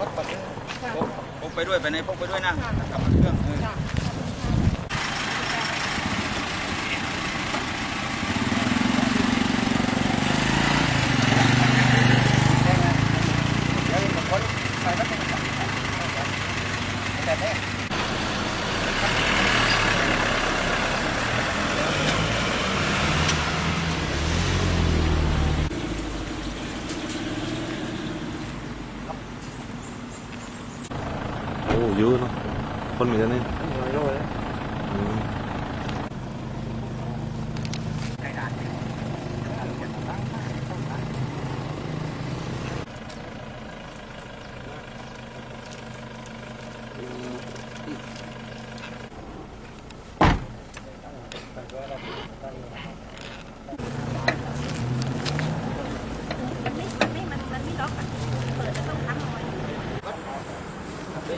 พกไปด้วยไปในพกไปด้วยนะกลับมาเครื่องแต่เออ โอ้เยอะเนาะคนเหมือนกันนี่อืม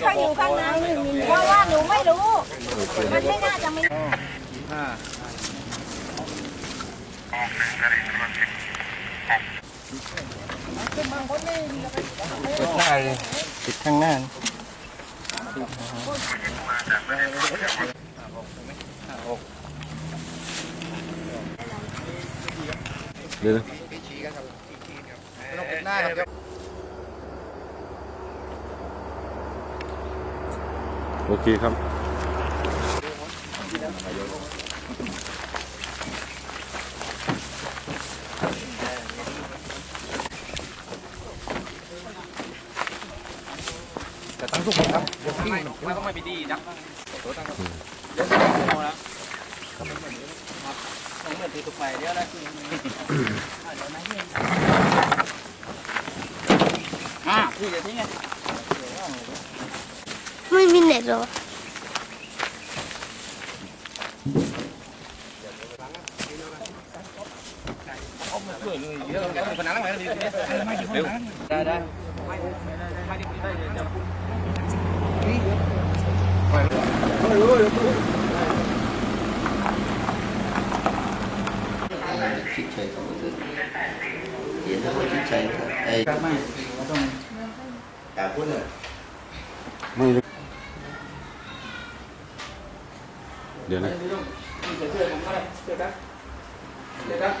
ขาอยู่ข้างในเพราะว่าหนูไม่รู้ มันไม่น่าจะมีติดข้างหน้าเดี๋ยวนะหน้าครับ โอเคครับแต่ตั้งทุกคนครับเดี๋ยวพี่ไม่ต้องไม่ไปดีนะอ่าพี่จะทิ้งไงไม่มีเน็ตหรอได้ได้จิตใจของมันคือเห็นแล้วว่าจิตใจนะครับไอ้ไม่ต้องตาพุ่นเลยไม่ได้ เดี๋ยวนะเดี๋ยวครับเดี๋ยวครับ